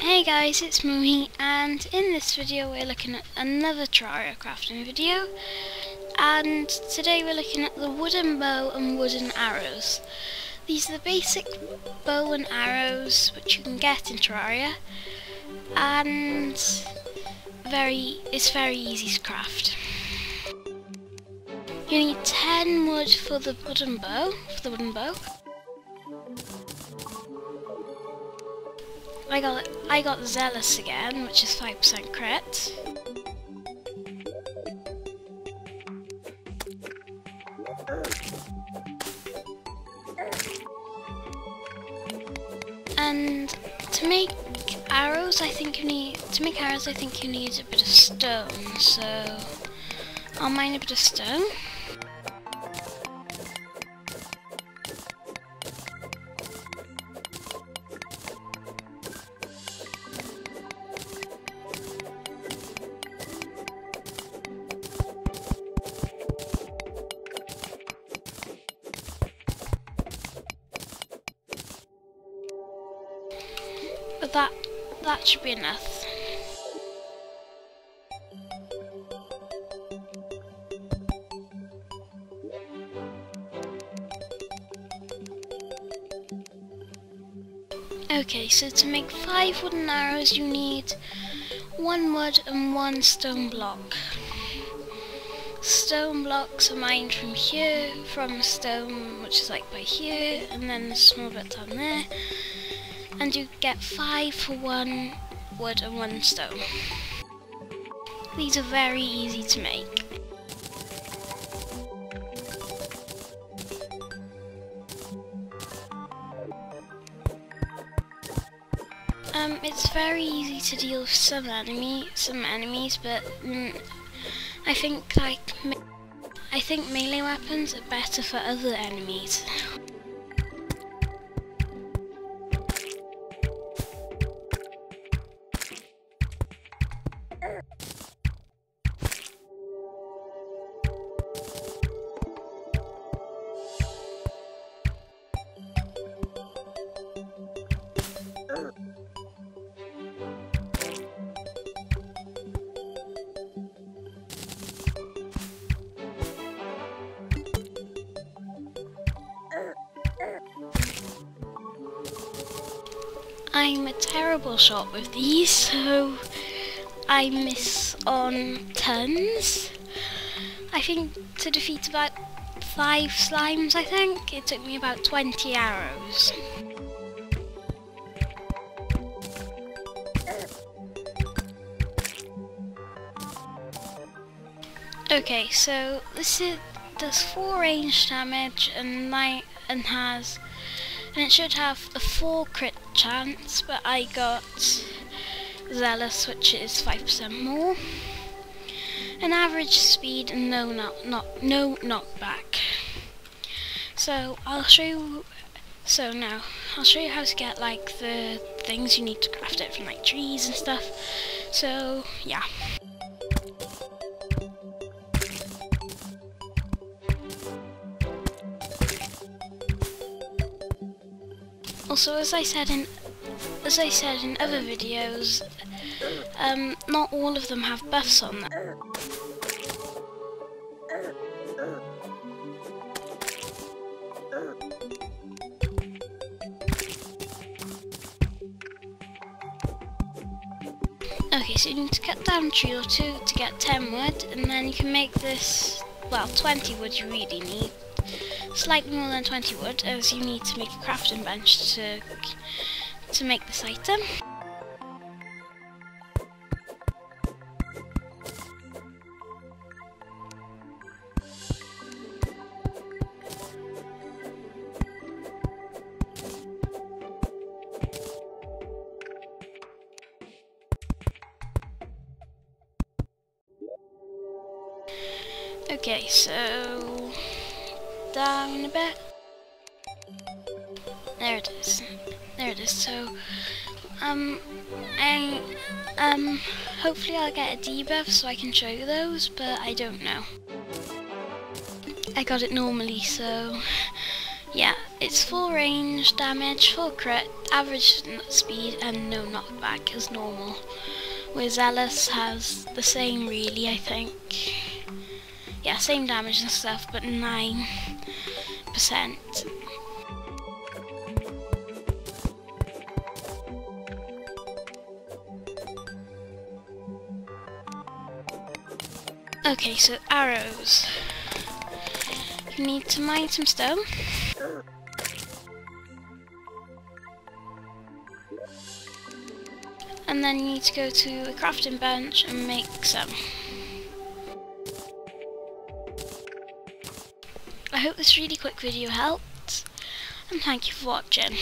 Hey guys, it's Moomy, and in this video we're looking at another Terraria crafting video, and today we're looking at the wooden bow and wooden arrows. These are the basic bow and arrows which you can get in Terraria, and very it's very easy to craft. You need 10 wood for the wooden bow, for the wooden bow. I got I got Zealous again, which is 5% crit. And to make arrows, I think you need to make arrows. I think you need a bit of stone. So I'll mine a bit of stone. But that that should be enough. Okay, so to make five wooden arrows you need one wood and one stone block. Stone blocks are mined from here, from stone which is like by here, and then a small bit down there and you get five for one wood and one stone. These are very easy to make. Um, it's very easy to deal with some enemy, some enemies, but mm, I think like I think melee weapons are better for other enemies. I'm a terrible shot with these, so I miss on tons. I think to defeat about five slimes, I think, it took me about 20 arrows. Okay, so this is does four range damage and nine and has and it should have a four crit chance, but I got Zealous, which is five percent more. An average speed and no not not no knockback. So I'll show you. So now I'll show you how to get like the things you need to craft it from like trees and stuff. So yeah. Also, as I said in as I said in other videos, um, not all of them have buffs on them. Okay, so you need to cut down a tree or two to get 10 wood, and then you can make this, well, 20 wood you really need slightly more than 20 wood as you need to make a crafting bench to to make this item. Okay, so down a bit. There it is. There it is. So, um, I, um, hopefully I'll get a debuff so I can show you those, but I don't know. I got it normally, so, yeah. It's full range, damage, full crit, average speed and no knockback as normal. Where Zealous has the same really I think. Yeah, same damage and stuff but 9%. Okay, so arrows. You need to mine some stone. And then you need to go to a crafting bench and make some. I hope this really quick video helped, and thank you for watching.